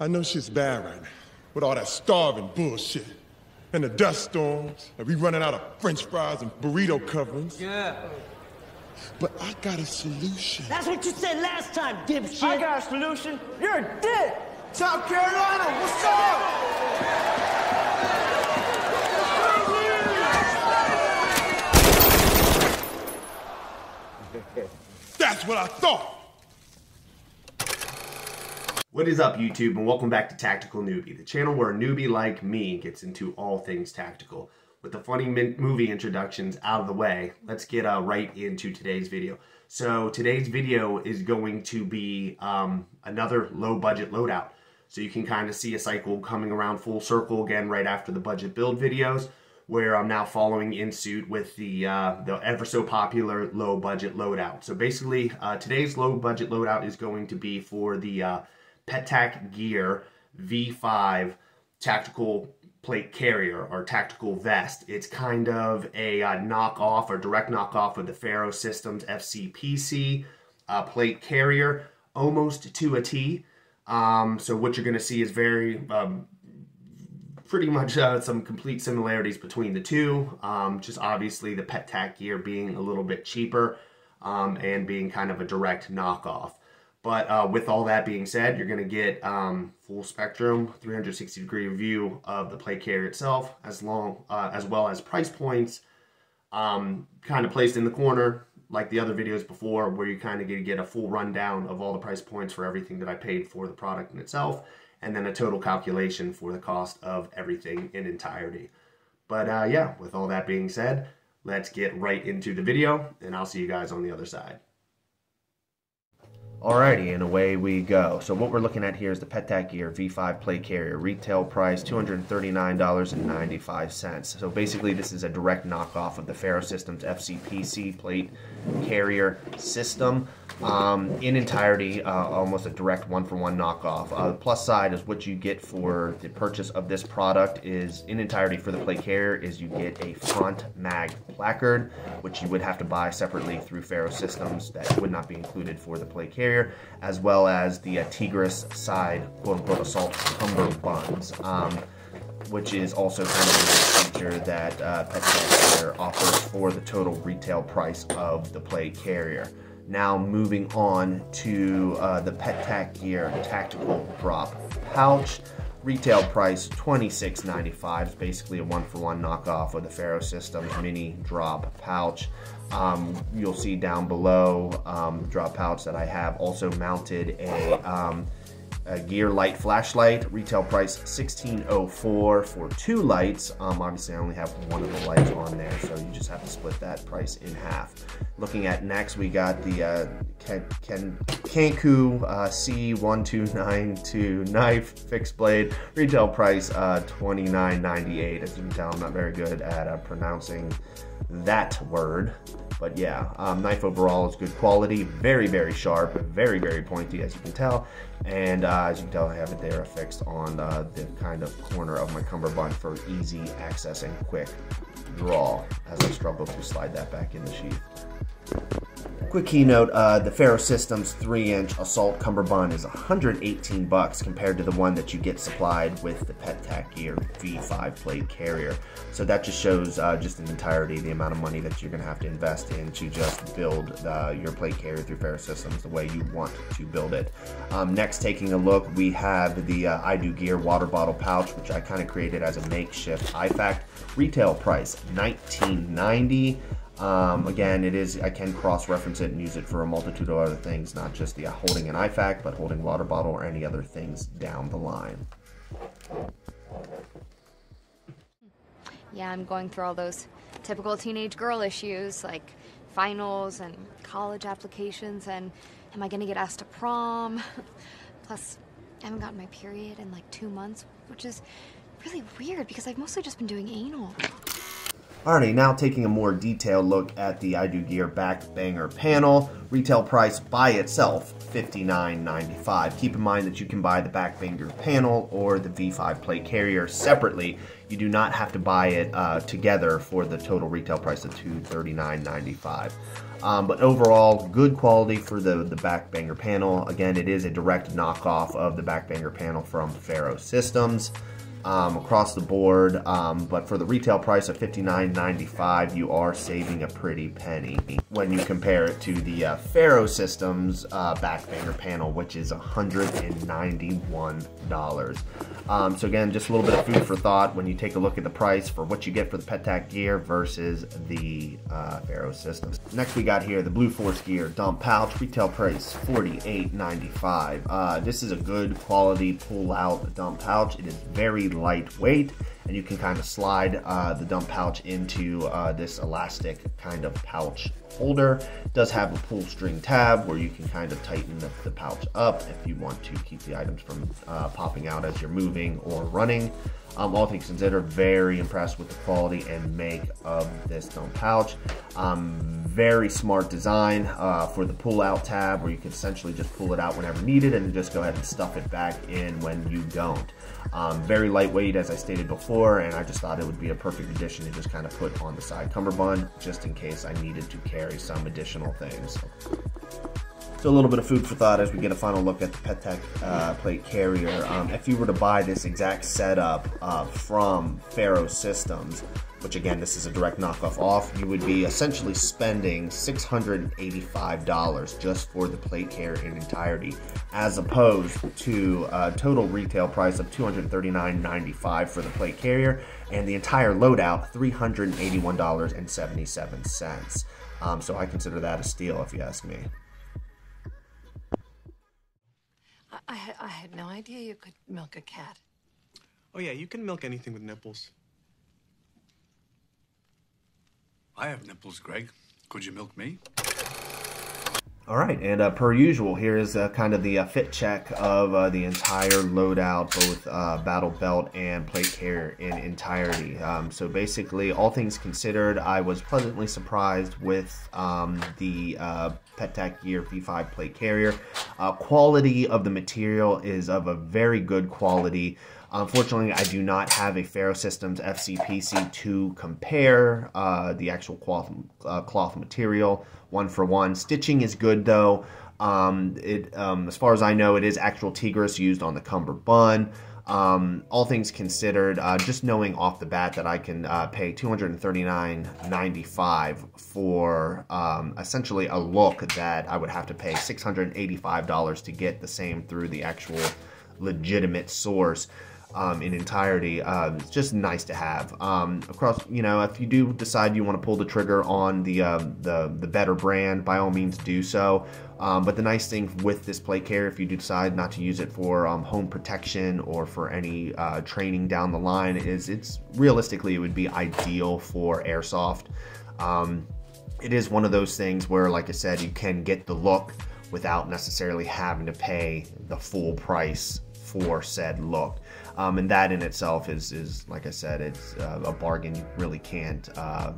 I know shit's bad right now, with all that starving bullshit. And the dust storms, and we running out of french fries and burrito coverings. Yeah. But I got a solution. That's what you said last time, dipshit. I got a solution. You're a dick. South Carolina, what's up? That's what I thought. What is up, YouTube, and welcome back to Tactical Newbie, the channel where a newbie like me gets into all things tactical. With the funny movie introductions out of the way, let's get uh, right into today's video. So today's video is going to be um, another low-budget loadout. So you can kind of see a cycle coming around full circle again right after the budget build videos, where I'm now following in suit with the uh, the ever so popular low budget loadout. So basically, uh, today's low budget loadout is going to be for the uh, Petac Gear V5 tactical plate carrier or tactical vest. It's kind of a uh, knockoff or direct knockoff of the Ferro Systems FCPC uh, plate carrier, almost to a T. Um, so what you're going to see is very um, pretty much uh, some complete similarities between the two. Um, just obviously the Petac gear being a little bit cheaper um, and being kind of a direct knockoff. But uh, with all that being said, you're going to get um, full spectrum, 360 degree view of the plate carrier itself, as long uh, as well as price points, um, kind of placed in the corner, like the other videos before, where you kind of get, get a full rundown of all the price points for everything that I paid for the product in itself, and then a total calculation for the cost of everything in entirety. But uh, yeah, with all that being said, let's get right into the video, and I'll see you guys on the other side. Alrighty, and away we go. So what we're looking at here is the Petac Gear V5 plate carrier. Retail price $239.95. So basically this is a direct knockoff of the Ferro Systems FCPC plate carrier system. Um, in entirety, uh, almost a direct one-for-one knockoff. Uh, the plus side is what you get for the purchase of this product is, in entirety for the plate carrier, is you get a front mag placard, which you would have to buy separately through Ferro Systems that would not be included for the plate carrier, as well as the uh, Tegris side, quote-unquote, assault cummerbunds. Um, which is also kind of a feature that uh, Pet offers for the total retail price of the plate carrier. Now moving on to uh, the Petac Gear Tactical Drop Pouch. Retail price $26.95. It's basically a one-for-one knockoff of the Ferro Systems mini drop pouch. Um, you'll see down below um, drop pouch that I have also mounted a um, a gear light flashlight retail price 1604 for two lights. Um, obviously I only have one of the lights on there so you just have to split that price in half. Looking at next we got the uh, Ken, Ken, Kenku uh, C1292 knife fixed blade. Retail price uh, 29.98 as you can tell I'm not very good at uh, pronouncing that word but yeah, um, knife overall is good quality, very, very sharp, very, very pointy as you can tell. And uh, as you can tell, I have it there affixed on uh, the kind of corner of my cummerbund for easy access and quick draw as I struggle to slide that back in the sheath. Quick keynote, uh, the Ferro Systems 3-inch Assault Cummerbund is 118 bucks compared to the one that you get supplied with the Petac Gear V5 plate carrier. So that just shows uh, just in entirety the amount of money that you're going to have to invest in to just build uh, your plate carrier through Ferro Systems the way you want to build it. Um, next, taking a look, we have the uh, IDOGEAR water bottle pouch, which I kind of created as a makeshift IFAK. Retail price, 1990 um, again, it is I can cross-reference it and use it for a multitude of other things, not just the uh, holding an IFAK, but holding water bottle or any other things down the line. Yeah, I'm going through all those typical teenage girl issues like finals and college applications and am I going to get asked to prom? Plus, I haven't gotten my period in like two months, which is really weird because I've mostly just been doing anal. Alrighty, now taking a more detailed look at the IDOGEAR back banger panel. Retail price by itself, $59.95. Keep in mind that you can buy the back banger panel or the V5 plate carrier separately. You do not have to buy it uh, together for the total retail price of $239.95. Um, but overall, good quality for the, the back banger panel. Again, it is a direct knockoff of the back banger panel from Ferro Systems um, across the board. Um, but for the retail price of $59.95, you are saving a pretty penny when you compare it to the uh, Ferro Systems uh, backbanger panel, which is $191. Um, so again, just a little bit of food for thought when you take a look at the price for what you get for the Petac gear versus the uh, Ferro Systems. Next we got here the Blue Force gear dump pouch, retail price $48.95. Uh, this is a good quality pull out dump pouch. It is very lightweight and you can kind of slide uh, the dump pouch into uh, this elastic kind of pouch holder. Does have a pull string tab where you can kind of tighten the, the pouch up if you want to keep the items from uh, popping out as you're moving or running. Um, all things considered, very impressed with the quality and make of this dump pouch. Um, very smart design uh, for the pull out tab where you can essentially just pull it out whenever needed and just go ahead and stuff it back in when you don't. Um, very lightweight as I stated before and I just thought it would be a perfect addition to just kind of put on the side cummerbund just in case I needed to carry some additional things. So a little bit of food for thought as we get a final look at the Petac uh, plate carrier. Um, if you were to buy this exact setup uh, from Ferro Systems, which again, this is a direct knockoff off, you would be essentially spending $685 just for the plate carrier in entirety, as opposed to a total retail price of $239.95 for the plate carrier and the entire loadout, $381.77. Um, so I consider that a steal if you ask me. I, I had no idea you could milk a cat. Oh, yeah, you can milk anything with nipples. I have nipples, Greg. Could you milk me? All right, and uh, per usual, here is uh, kind of the uh, fit check of uh, the entire loadout, both uh, battle belt and plate carrier in entirety. Um, so basically, all things considered, I was pleasantly surprised with um, the uh, Gear V5 plate carrier. quality of the material is of a very good quality. Unfortunately, I do not have a Ferro Systems FCPC to compare uh, the actual cloth, uh, cloth material one for one. Stitching is good though. Um, it, um, as far as I know, it is actual Tegris used on the cummerbund. Um, all things considered, uh, just knowing off the bat that I can uh, pay $239.95 for um, essentially a look that I would have to pay $685 to get the same through the actual legitimate source um, in entirety. Uh, it's just nice to have. Um, across, you know, if you do decide you want to pull the trigger on the uh, the the better brand, by all means do so. Um, but the nice thing with this plate care, if you do decide not to use it for um, home protection or for any uh, training down the line, is it's realistically it would be ideal for airsoft. Um, it is one of those things where, like I said, you can get the look without necessarily having to pay the full price for said look. Um, and that in itself is, is like I said, it's uh, a bargain you really can't uh,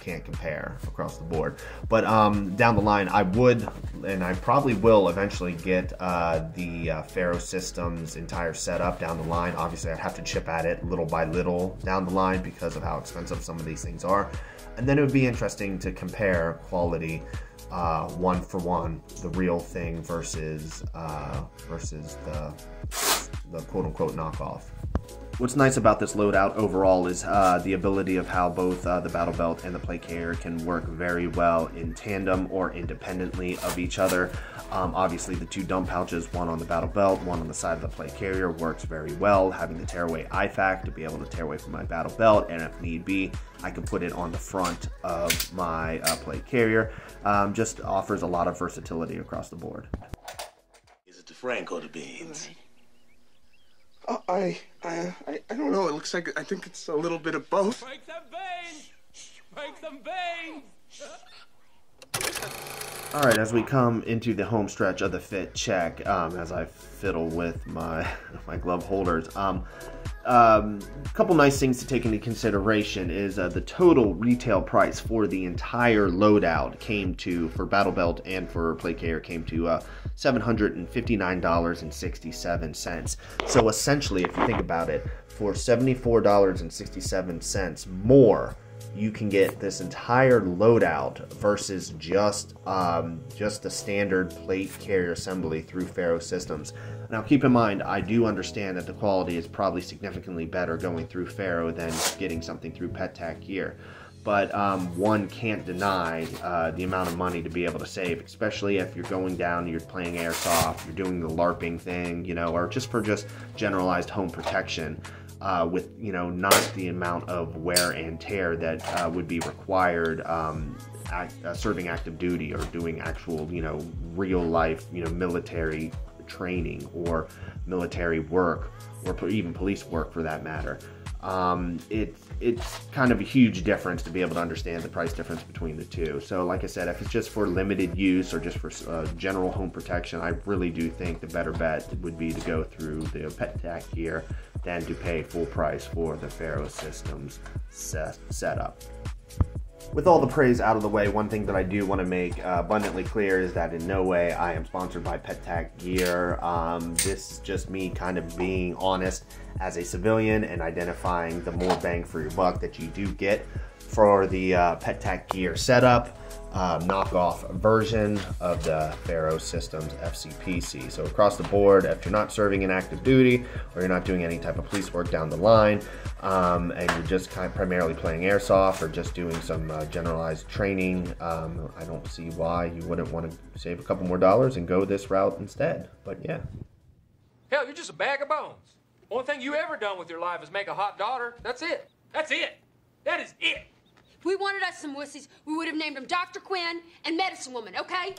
can't compare across the board. But um, down the line, I would, and I probably will eventually get uh, the uh, Ferro Systems entire setup down the line. Obviously, I'd have to chip at it little by little down the line because of how expensive some of these things are. And then it would be interesting to compare quality uh, one for one, the real thing versus uh, versus the the quote unquote knockoff. What's nice about this loadout overall is uh, the ability of how both uh, the Battle Belt and the Plate Carrier can work very well in tandem or independently of each other. Um, obviously, the two dump pouches, one on the Battle Belt, one on the side of the Plate Carrier, works very well. Having the tearaway IFAK to be able to tear away from my Battle Belt, and if need be, I can put it on the front of my uh, Plate Carrier. Um, just offers a lot of versatility across the board. Is it the Franco the beans? Uh, I, I, I, I don't know. It looks like I think it's a little bit of both. Break some veins. Break some veins. All right, as we come into the home stretch of the fit check, um, as I fiddle with my my glove holders, um, um, a couple nice things to take into consideration is uh, the total retail price for the entire loadout came to for Battle Belt and for Plate Carrier came to uh, $759.67. So essentially, if you think about it, for $74.67 more you can get this entire loadout versus just um, just the standard plate carrier assembly through Ferro Systems. Now, keep in mind, I do understand that the quality is probably significantly better going through Ferro than getting something through Petac Gear but um, one can't deny uh, the amount of money to be able to save, especially if you're going down, you're playing airsoft, you're doing the LARPing thing, you know, or just for just generalized home protection. Uh, with you know not the amount of wear and tear that uh, would be required um, act, uh, serving active duty or doing actual you know real life you know military training or military work or even police work for that matter um, it, it's kind of a huge difference to be able to understand the price difference between the two. So like I said, if it's just for limited use or just for uh, general home protection, I really do think the better bet would be to go through the Petac gear than to pay full price for the Ferro Systems set setup. With all the praise out of the way, one thing that I do want to make uh, abundantly clear is that in no way I am sponsored by Petac Gear. Um, this is just me kind of being honest as a civilian and identifying the more bang for your buck that you do get for the uh, Petac Gear setup uh, knockoff version of the Ferro Systems FCPC. So across the board, if you're not serving in active duty or you're not doing any type of police work down the line, um, and you're just kind of primarily playing airsoft or just doing some uh, generalized training, um, I don't see why you wouldn't want to save a couple more dollars and go this route instead. But yeah. Hell, you're just a bag of bones. Only thing you ever done with your life is make a hot daughter. That's it. That's it. That is it. We wanted us some wussies, we would have named them Dr. Quinn and Medicine Woman, okay?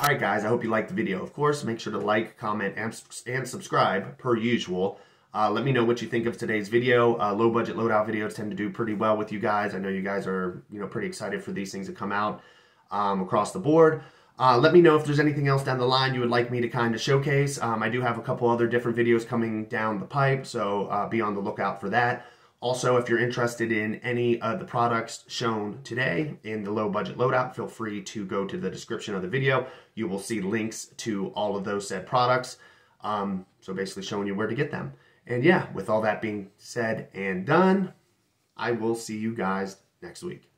Alright guys, I hope you liked the video. Of course, make sure to like, comment, and, and subscribe per usual. Uh, let me know what you think of today's video. Uh, low budget loadout videos tend to do pretty well with you guys. I know you guys are you know pretty excited for these things to come out um, across the board. Uh, let me know if there's anything else down the line you would like me to kind of showcase. Um, I do have a couple other different videos coming down the pipe, so uh, be on the lookout for that. Also, if you're interested in any of the products shown today in the low budget loadout, feel free to go to the description of the video. You will see links to all of those said products. Um, so basically showing you where to get them. And yeah, with all that being said and done, I will see you guys next week.